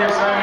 Yes, sir.